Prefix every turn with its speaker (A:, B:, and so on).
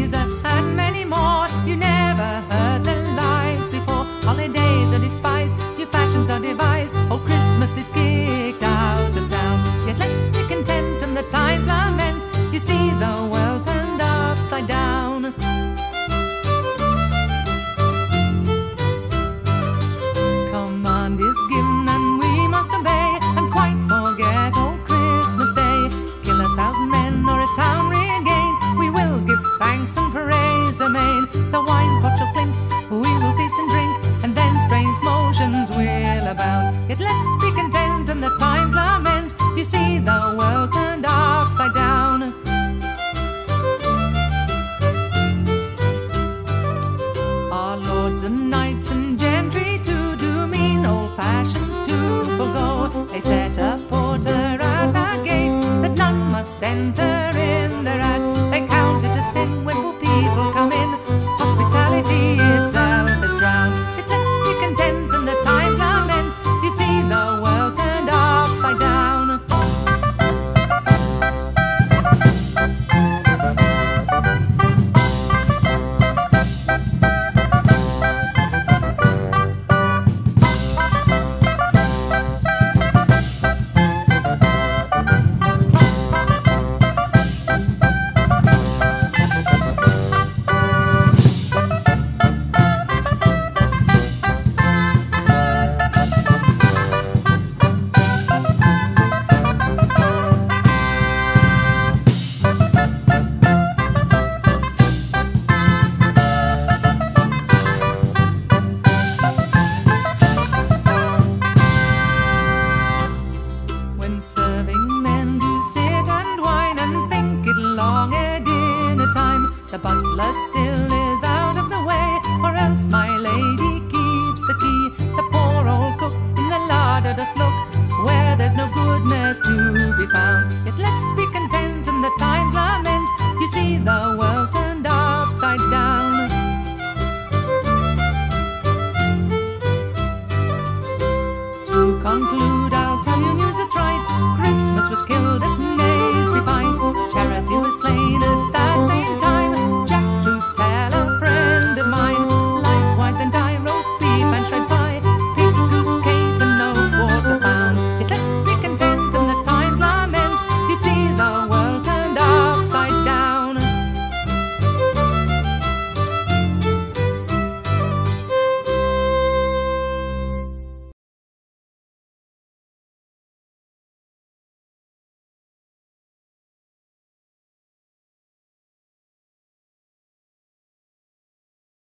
A: Caesar and many more. You never heard the like before. Holidays are despised, new fashions are devised. Oh, Christmas is kicked out. The wine pot shall clink, we will feast and drink, and then strange motions will abound. Yet let's be content and the times lament. You see the world turned upside down. Our lords and knights and gentry too do mean old fashions to forego. They set a porter at the gate that none must enter in. butler still is out of the way, or else my lady keeps the key. The poor old cook in the larder doth look, where there's no goodness to be found. Yet let's be content in the times lament, you see the world turned upside down. To conclude, I'll tell you news that's right. Christmas was killed